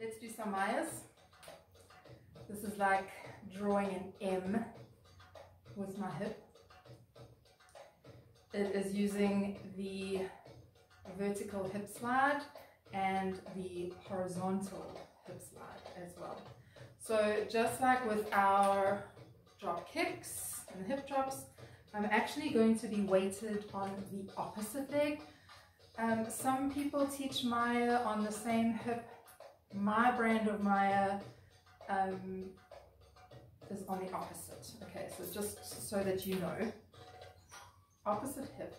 let's do some Mayas. This is like drawing an M with my hip. It is using the vertical hip slide and the horizontal hip slide as well. So just like with our drop kicks and hip drops, I'm actually going to be weighted on the opposite leg. Um, some people teach Maya on the same hip. My brand of Maya um, is on the opposite. Okay, so just so that you know, opposite hip.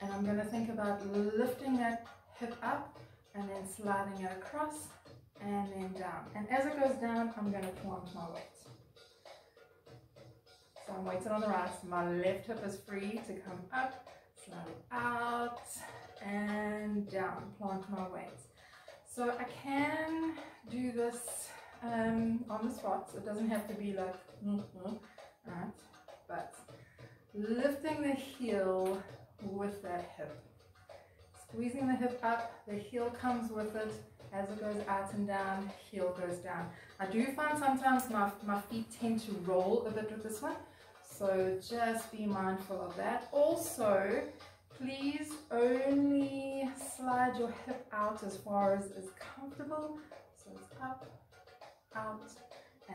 And I'm going to think about lifting that hip up and then sliding it across and then down. And as it goes down, I'm going to plant my weight. So I'm weighted on the right, my left hip is free to come up, slide it out and down, plant my weight. So I can do this um, on the spot. It doesn't have to be like, mm -hmm, right? But lifting the heel with that hip. Squeezing the hip up, the heel comes with it. As it goes out and down, heel goes down. I do find sometimes my, my feet tend to roll a bit with this one. So just be mindful of that. Also, please only slide your hip out as far as is comfortable. So it's up, out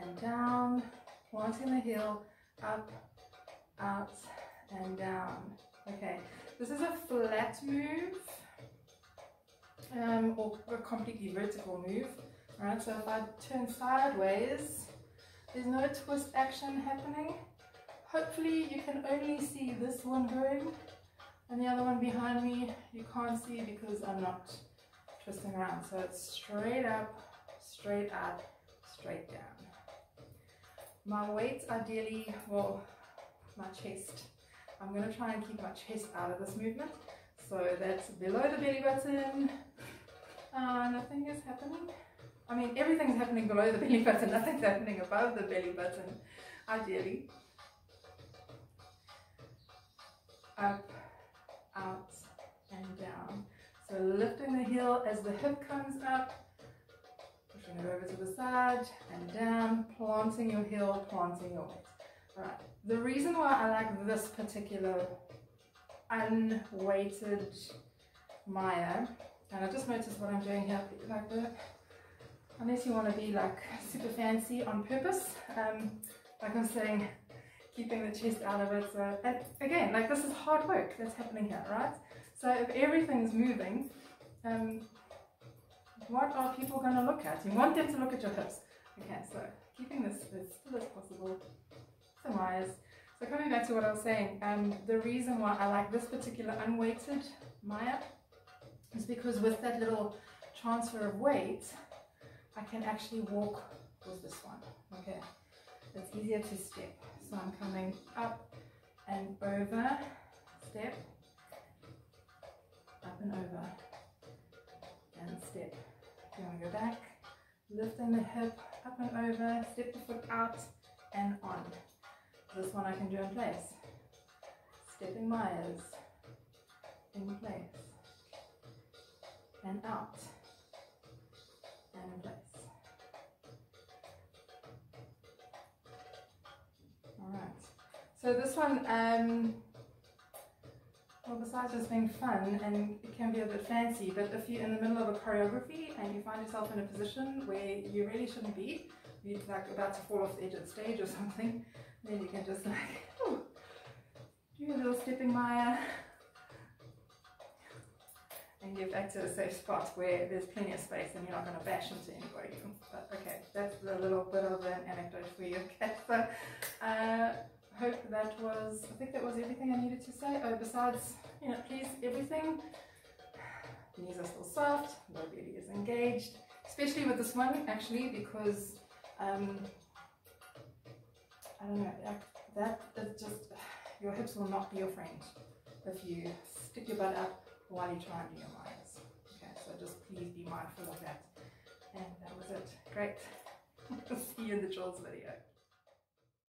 and down, planting the heel, up, out and down. Okay, this is a flat move um, or a completely vertical move. Alright, so if I turn sideways, there's no twist action happening. Hopefully you can only see this one going and the other one behind me you can't see because I'm not twisting around. So it's straight up, straight up, straight down. My weight ideally, well, my chest. I'm going to try and keep my chest out of this movement. So that's below the belly button. Uh, nothing is happening. I mean, everything's happening below the belly button. Nothing's happening above the belly button, ideally. Up, out, and down. So lifting the heel as the hip comes up, Pushing it over to the side and down, planting your heel, planting your weight. All right. The reason why I like this particular unweighted Maya, and I just noticed what I'm doing here, like the, unless you want to be like super fancy on purpose, um, like I'm saying, keeping the chest out of it. So again, like this is hard work that's happening here, right? So if everything's moving, um, what are people going to look at? You want them to look at your hips. Okay, so keeping this as still as possible. Eyes. So coming back to what I was saying, um, the reason why I like this particular unweighted Maya is because with that little transfer of weight, I can actually walk with this one. Okay, it's easier to step. So I'm coming up and over, step, up and over, and step. Want to go back, lifting the hip up and over, step the foot out and on. This one I can do in place. Stepping Mayas in place and out So this one, um, well, besides just being fun and it can be a bit fancy, but if you're in the middle of a choreography and you find yourself in a position where you really shouldn't be, you're like about to fall off the edge of the stage or something, then you can just like, oh, do a little stepping Maya and get back to a safe spot where there's plenty of space and you're not going to bash into anybody. But okay, that's a little bit of an anecdote for you. Okay, so uh, hope that was, I think that was everything I needed to say. Oh, besides, you know, please, everything, knees are still soft, low belly is engaged, especially with this one, actually, because, um, I don't know, that, that just, your hips will not be your friend if you stick your butt up while you try and do your Mayas. Okay, so just please be mindful of that. And that was it. Great. See you in the Jaws video.